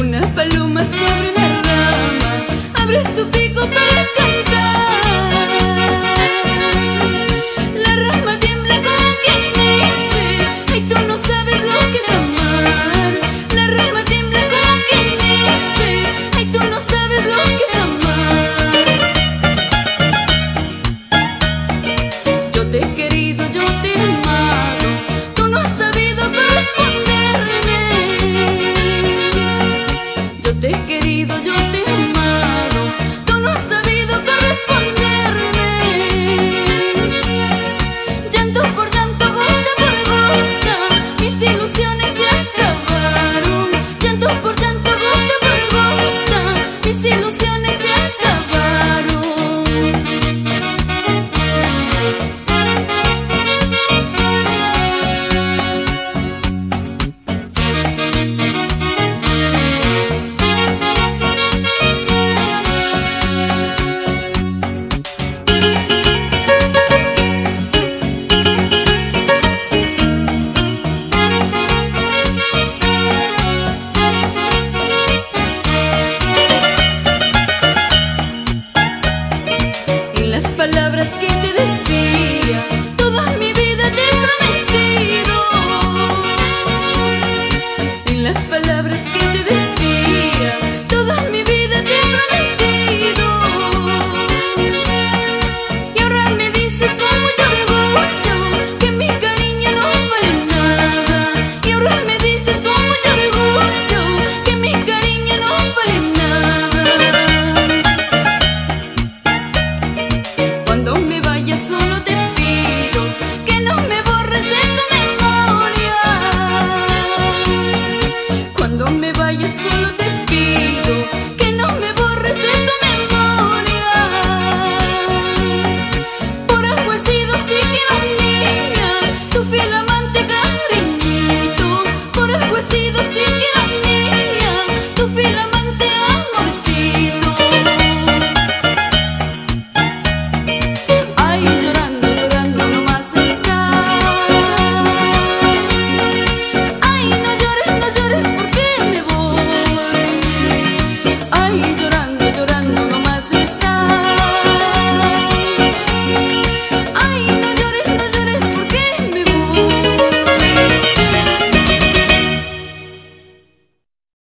Una paloma sobre una rama abre su vida.